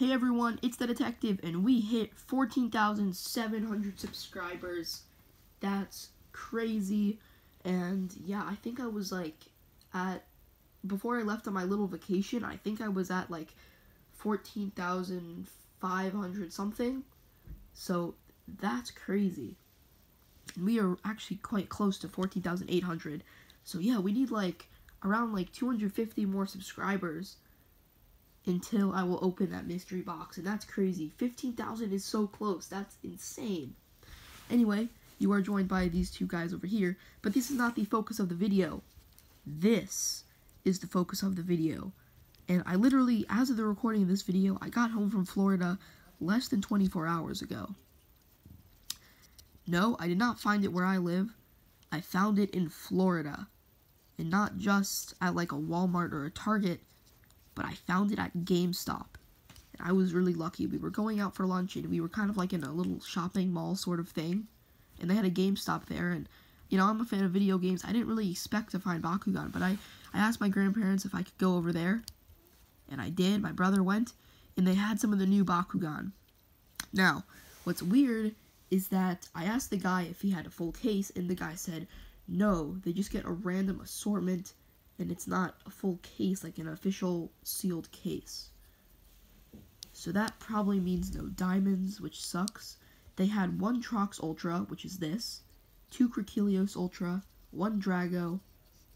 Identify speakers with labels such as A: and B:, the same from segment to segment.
A: Hey everyone, it's the detective, and we hit 14,700 subscribers. That's crazy. And yeah, I think I was like at, before I left on my little vacation, I think I was at like 14,500 something. So that's crazy. We are actually quite close to 14,800. So yeah, we need like around like 250 more subscribers until I will open that mystery box. And that's crazy. 15,000 is so close. That's insane. Anyway, you are joined by these two guys over here. But this is not the focus of the video. This is the focus of the video. And I literally, as of the recording of this video, I got home from Florida less than 24 hours ago. No, I did not find it where I live. I found it in Florida. And not just at like a Walmart or a Target but I found it at GameStop. And I was really lucky. We were going out for lunch and we were kind of like in a little shopping mall sort of thing. And they had a GameStop there and you know, I'm a fan of video games. I didn't really expect to find Bakugan, but I, I asked my grandparents if I could go over there. And I did. My brother went, and they had some of the new Bakugan. Now, what's weird is that I asked the guy if he had a full case, and the guy said, no, they just get a random assortment and it's not a full case, like an official sealed case. So that probably means no diamonds, which sucks. They had one Trox Ultra, which is this, two Krakelios Ultra, one Drago,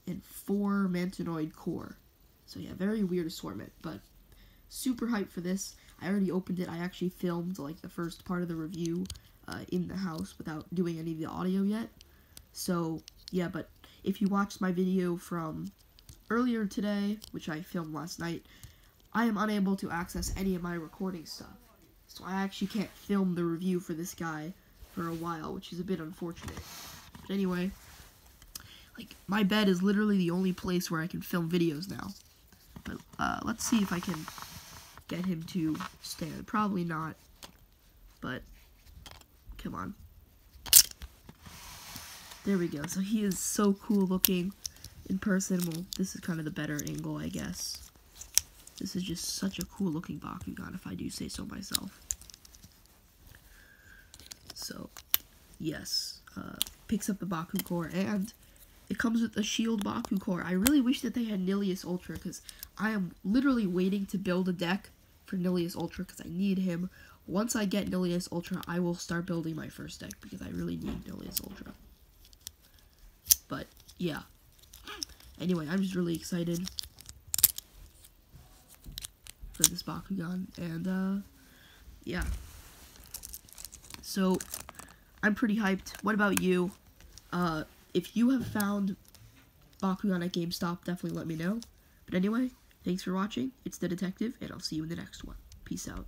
A: and four Mantonoid Core. So yeah, very weird assortment, but super hyped for this. I already opened it. I actually filmed like the first part of the review uh, in the house without doing any of the audio yet. So yeah, but if you watched my video from earlier today, which I filmed last night, I am unable to access any of my recording stuff. So I actually can't film the review for this guy for a while, which is a bit unfortunate. But anyway, like, my bed is literally the only place where I can film videos now. But, uh, let's see if I can get him to stand. Probably not. But, come on. There we go. So he is so cool looking in person, well, this is kind of the better angle, I guess. This is just such a cool looking Bakugan, if I do say so myself. So, yes, uh, picks up the Baku core, and it comes with a Shield Baku core. I really wish that they had Nillious Ultra, because I am literally waiting to build a deck for Nillious Ultra, because I need him. Once I get Nillious Ultra, I will start building my first deck, because I really need Nillious Ultra. But, yeah. Anyway, I'm just really excited for this Bakugan, and, uh, yeah. So, I'm pretty hyped. What about you? Uh, if you have found Bakugan at GameStop, definitely let me know. But anyway, thanks for watching. It's The Detective, and I'll see you in the next one. Peace out.